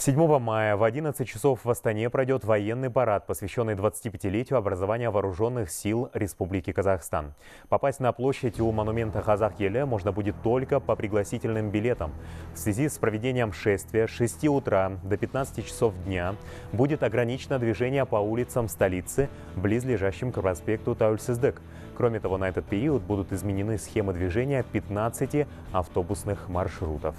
7 мая в 11 часов в Астане пройдет военный парад, посвященный 25-летию образования вооруженных сил Республики Казахстан. Попасть на площадь у монумента Казах-Еле можно будет только по пригласительным билетам. В связи с проведением шествия с 6 утра до 15 часов дня будет ограничено движение по улицам столицы, близлежащим к проспекту Таульсиздек. Кроме того, на этот период будут изменены схемы движения 15 автобусных маршрутов.